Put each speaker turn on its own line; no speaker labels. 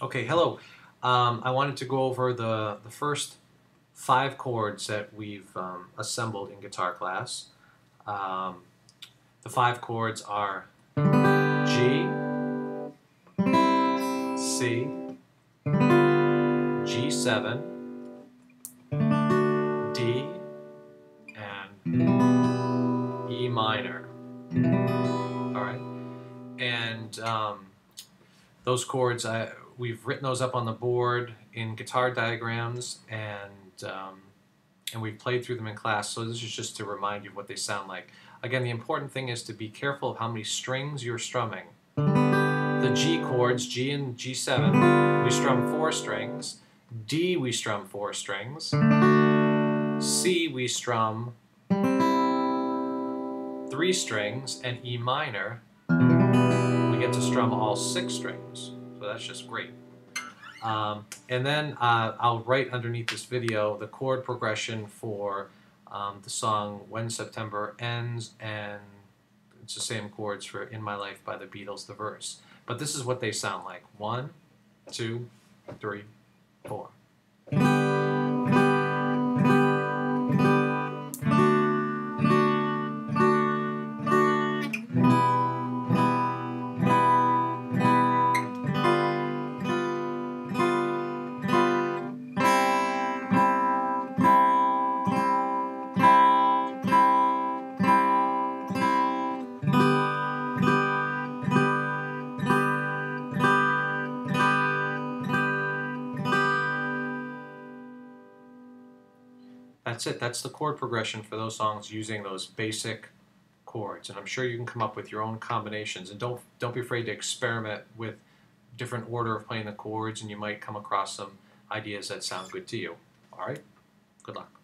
Okay, hello. Um, I wanted to go over the, the first five chords that we've um, assembled in guitar class. Um, the five chords are G, C, G7, D, and E minor. All right, and um, those chords, I, we've written those up on the board in guitar diagrams, and um, and we've played through them in class. So this is just to remind you of what they sound like. Again, the important thing is to be careful of how many strings you're strumming. The G chords, G and G7, we strum four strings. D, we strum four strings. C, we strum three strings. And E minor, we get to strum all six strings. So that's just great. Um, and then uh, I'll write underneath this video the chord progression for um, the song When September Ends, and it's the same chords for In My Life by the Beatles, the verse. But this is what they sound like. One, two, three, four. That's it. That's the chord progression for those songs using those basic chords. And I'm sure you can come up with your own combinations. And don't don't be afraid to experiment with different order of playing the chords, and you might come across some ideas that sound good to you. All right. Good luck.